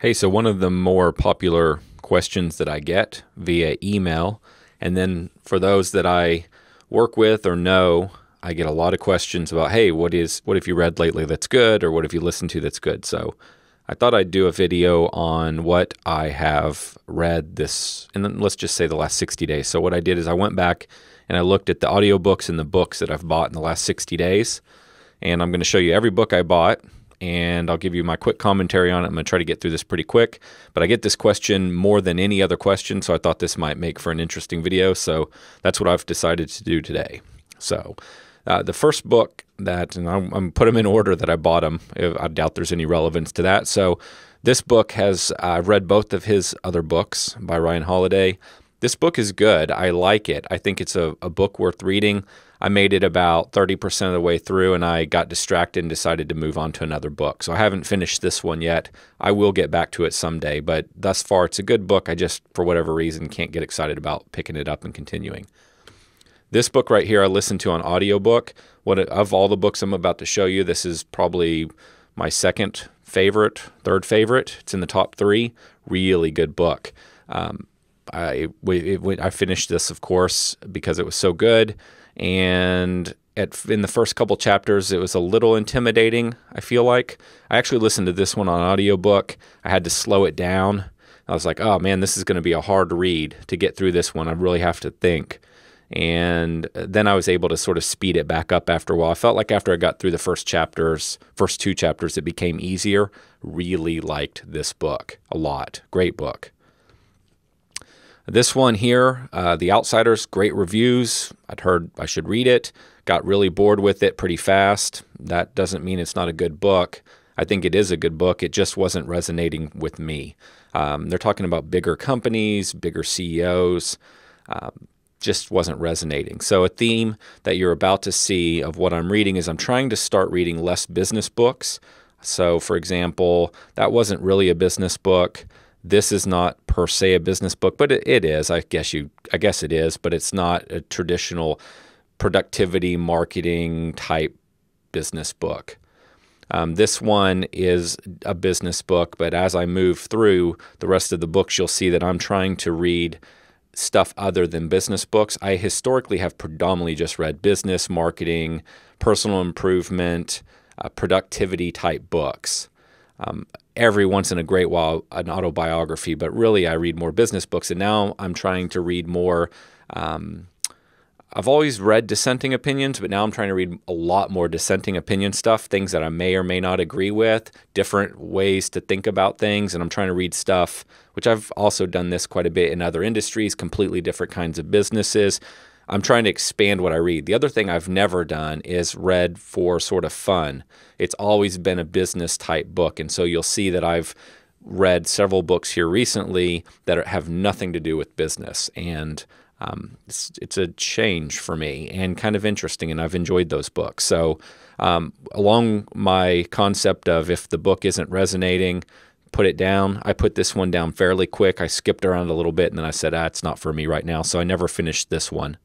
Hey, so one of the more popular questions that I get via email, and then for those that I work with or know, I get a lot of questions about, hey, what is what have you read lately that's good, or what have you listened to that's good? So I thought I'd do a video on what I have read this, and then let's just say the last 60 days. So what I did is I went back and I looked at the audiobooks and the books that I've bought in the last 60 days, and I'm going to show you every book I bought and I'll give you my quick commentary on it. I'm going to try to get through this pretty quick, but I get this question more than any other question, so I thought this might make for an interesting video. So that's what I've decided to do today. So uh, the first book that, and I'm, I'm put them in order that I bought them. I doubt there's any relevance to that. So this book has I've read both of his other books by Ryan Holiday. This book is good. I like it. I think it's a, a book worth reading. I made it about 30% of the way through and I got distracted and decided to move on to another book. So I haven't finished this one yet. I will get back to it someday, but thus far it's a good book. I just, for whatever reason, can't get excited about picking it up and continuing. This book right here I listened to on audiobook. What of all the books I'm about to show you, this is probably my second favorite, third favorite. It's in the top three. Really good book. Um, I it, I finished this, of course, because it was so good and at, in the first couple chapters it was a little intimidating i feel like. I actually listened to this one on audiobook. I had to slow it down. I was like oh man this is going to be a hard read to get through this one. I really have to think. And then i was able to sort of speed it back up after a while. I felt like after i got through the first chapters first two chapters it became easier. Really liked this book a lot. Great book this one here, uh, The Outsiders, great reviews. I'd heard I should read it. Got really bored with it pretty fast. That doesn't mean it's not a good book. I think it is a good book. It just wasn't resonating with me. Um, they're talking about bigger companies, bigger CEOs. Um, just wasn't resonating. So, a theme that you're about to see of what I'm reading is I'm trying to start reading less business books. So, for example, that wasn't really a business book. This is not per se a business book, but it, it is. I guess you, I guess it is, but it's not a traditional productivity marketing type business book. Um, this one is a business book, but as I move through the rest of the books, you'll see that I'm trying to read stuff other than business books. I historically have predominantly just read business, marketing, personal improvement, uh, productivity type books. Um, every once in a great while an autobiography, but really I read more business books. And now I'm trying to read more. Um, I've always read dissenting opinions, but now I'm trying to read a lot more dissenting opinion stuff, things that I may or may not agree with, different ways to think about things. And I'm trying to read stuff, which I've also done this quite a bit in other industries, completely different kinds of businesses. I'm trying to expand what I read. The other thing I've never done is read for sort of fun. It's always been a business type book. And so you'll see that I've read several books here recently that have nothing to do with business. And um, it's, it's a change for me and kind of interesting. And I've enjoyed those books. So, um, along my concept of if the book isn't resonating, put it down. I put this one down fairly quick. I skipped around a little bit and then I said, ah, it's not for me right now. So I never finished this one.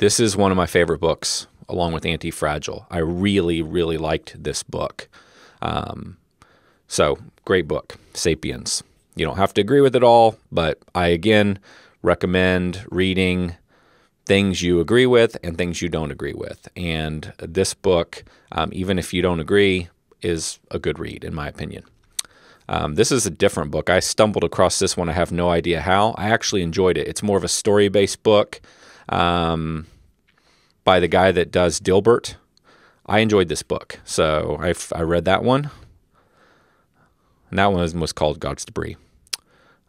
This is one of my favorite books, along with Anti Fragile. I really, really liked this book. Um, so, great book, Sapiens. You don't have to agree with it all, but I again recommend reading things you agree with and things you don't agree with. And this book, um, even if you don't agree, is a good read, in my opinion. Um, this is a different book. I stumbled across this one. I have no idea how. I actually enjoyed it. It's more of a story based book um, by the guy that does Dilbert. I enjoyed this book, so I, I read that one. And that one was called God's Debris.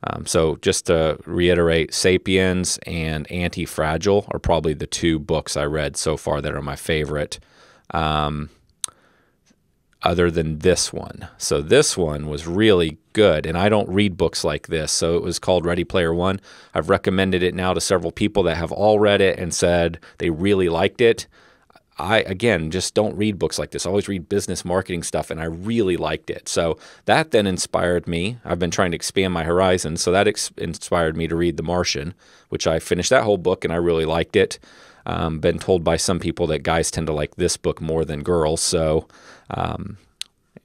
Um, so just to reiterate, Sapiens and Anti Fragile are probably the two books I read so far that are my favorite. Um, other than this one. So this one was really good, and I don't read books like this. So it was called Ready Player One. I've recommended it now to several people that have all read it and said they really liked it. I again just don't read books like this. I always read business marketing stuff, and I really liked it. So that then inspired me. I've been trying to expand my horizons, so that inspired me to read The Martian, which I finished that whole book and I really liked it. Um, been told by some people that guys tend to like this book more than girls. So um,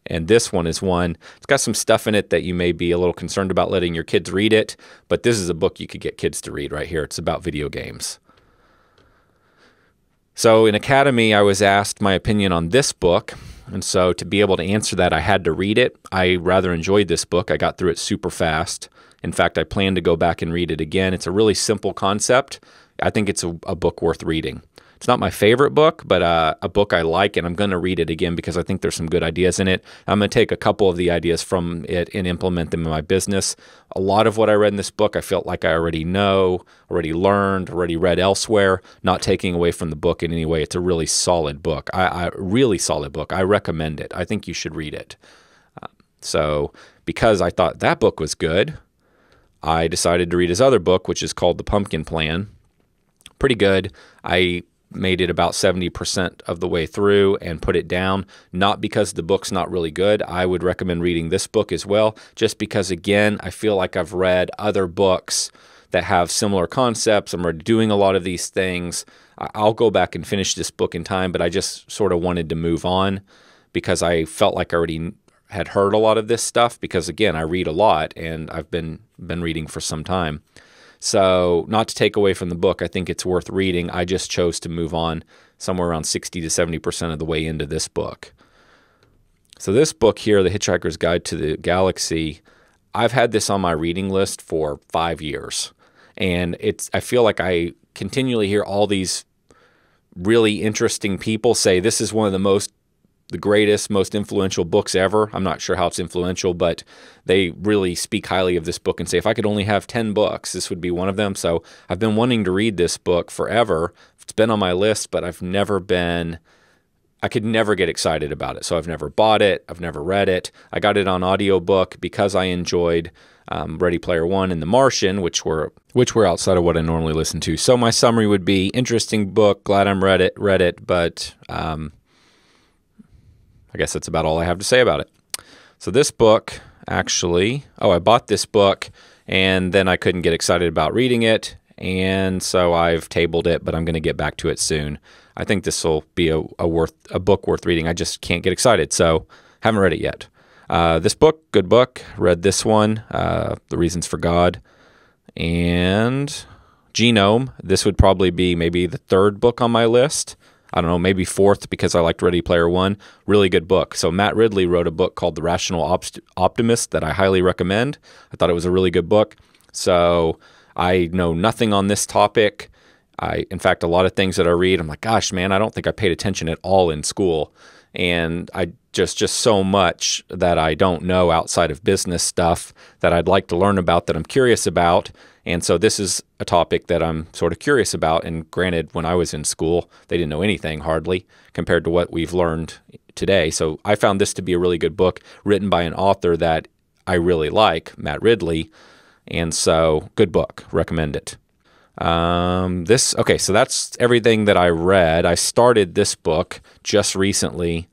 And this one is one, it's got some stuff in it that you may be a little concerned about letting your kids read it, but this is a book you could get kids to read right here. It's about video games. So in Academy, I was asked my opinion on this book. And so to be able to answer that, I had to read it. I rather enjoyed this book. I got through it super fast. In fact, I plan to go back and read it again. It's a really simple concept. I think it's a, a book worth reading. It's not my favorite book, but uh, a book I like, and I'm going to read it again because I think there's some good ideas in it. I'm going to take a couple of the ideas from it and implement them in my business. A lot of what I read in this book, I felt like I already know, already learned, already read elsewhere. Not taking away from the book in any way. It's a really solid book. I, I really solid book. I recommend it. I think you should read it. Uh, so, because I thought that book was good, I decided to read his other book, which is called The Pumpkin Plan. Pretty good. I made it about 70% of the way through and put it down. Not because the book's not really good. I would recommend reading this book as well, just because, again, I feel like I've read other books that have similar concepts. I'm already doing a lot of these things. I'll go back and finish this book in time, but I just sort of wanted to move on because I felt like I already had heard a lot of this stuff because again, I read a lot and I've been been reading for some time. So, not to take away from the book, I think it's worth reading. I just chose to move on somewhere around 60 to 70% of the way into this book. So, this book here, The Hitchhiker's Guide to the Galaxy, I've had this on my reading list for five years. And it's I feel like I continually hear all these really interesting people say this is one of the most the greatest, most influential books ever. I'm not sure how it's influential, but they really speak highly of this book and say, if I could only have 10 books, this would be one of them. So I've been wanting to read this book forever. It's been on my list, but I've never been, I could never get excited about it. So I've never bought it, I've never read it. I got it on audiobook because I enjoyed um, Ready Player One and The Martian, which were which were outside of what I normally listen to. So my summary would be interesting book. Glad I'm read it, read it, but um, I guess that's about all I have to say about it. So this book actually, oh, I bought this book and then I couldn't get excited about reading it. And so I've tabled it, but I'm going to get back to it soon. I think this will be a, a, worth a book worth reading. I just can't get excited, so haven't read it yet. Uh, this book, good book. Read this one, uh, The Reasons for God, and Genome. This would probably be maybe the third book on my list. I don't know, maybe fourth because I liked Ready Player One. Really good book. So Matt Ridley wrote a book called The Rational Opt- Optimist that I highly recommend. I thought it was a really good book. So I know nothing on this topic. I, in fact, a lot of things that I read, I'm like, gosh, man, I don't think I paid attention at all in school, and I just just so much that I don't know outside of business stuff that I'd like to learn about that I'm curious about, and so this is a topic that I'm sort of curious about. And granted, when I was in school, they didn't know anything hardly compared to what we've learned today. So I found this to be a really good book written by an author that I really like, Matt Ridley. And so, good book. Recommend it. Um, this okay, so that's everything that I read. I started this book just recently,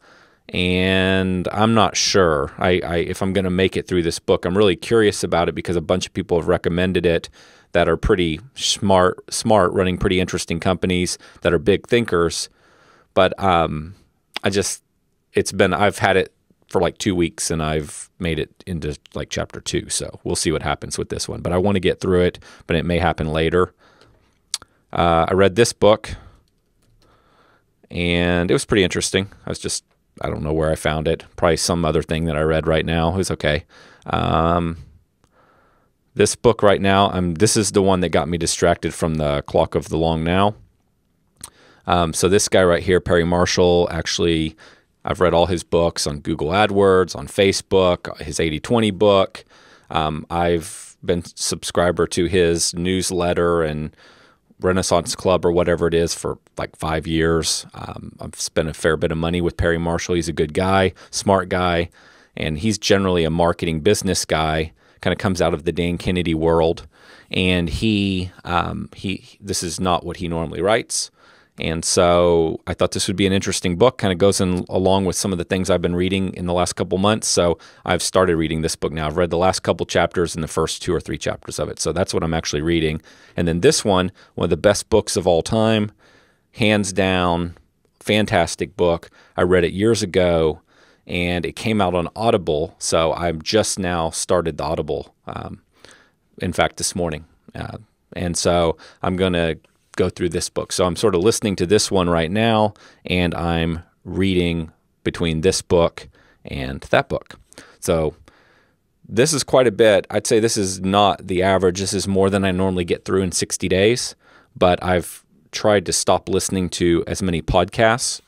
and I'm not sure I, I if I'm going to make it through this book. I'm really curious about it because a bunch of people have recommended it that are pretty smart, smart, running pretty interesting companies that are big thinkers. But um, I just it's been I've had it for like two weeks and I've made it into like chapter two. So we'll see what happens with this one. But I want to get through it, but it may happen later. Uh, I read this book and it was pretty interesting. I was just I don't know where I found it. Probably some other thing that I read right now. It was okay. Um, this book right now, I'm, this is the one that got me distracted from the Clock of the Long Now. Um, so this guy right here, Perry Marshall, actually, I've read all his books on Google AdWords, on Facebook, his 80-20 book. Um, I've been subscriber to his newsletter and Renaissance Club or whatever it is for like five years. Um, I've spent a fair bit of money with Perry Marshall. He's a good guy, smart guy, and he's generally a marketing business guy. Kind of comes out of the Dan Kennedy world, and he um, he this is not what he normally writes. And so I thought this would be an interesting book, kind of goes in along with some of the things I've been reading in the last couple months. So I've started reading this book now. I've read the last couple chapters and the first two or three chapters of it. So that's what I'm actually reading. And then this one, one of the best books of all time, hands down, fantastic book. I read it years ago and it came out on Audible. So I've just now started the Audible. Um, in fact, this morning, uh, and so I'm going to go through this book. So I'm sort of listening to this one right now, and I'm reading between this book and that book. So this is quite a bit. I'd say this is not the average. This is more than I normally get through in 60 days, but I've tried to stop listening to as many podcasts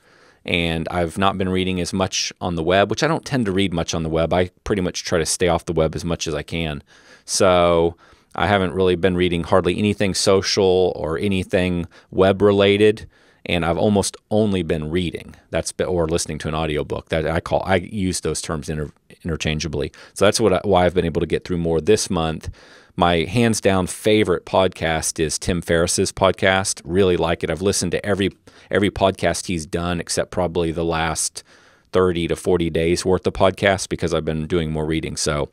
and I've not been reading as much on the web, which I don't tend to read much on the web. I pretty much try to stay off the web as much as I can. So I haven't really been reading hardly anything social or anything web related and I've almost only been reading. That's or listening to an audiobook. That I call I use those terms inter, interchangeably. So that's what I, why I've been able to get through more this month. My hands down favorite podcast is Tim Ferriss's podcast. Really like it. I've listened to every every podcast he's done except probably the last 30 to 40 days worth of podcasts because I've been doing more reading. So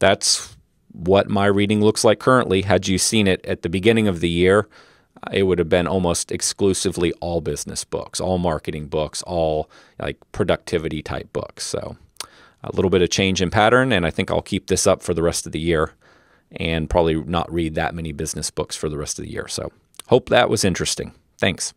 that's what my reading looks like currently. Had you seen it at the beginning of the year, uh, it would have been almost exclusively all business books, all marketing books, all like productivity type books. So a little bit of change in pattern, and I think I'll keep this up for the rest of the year and probably not read that many business books for the rest of the year. So hope that was interesting. Thanks.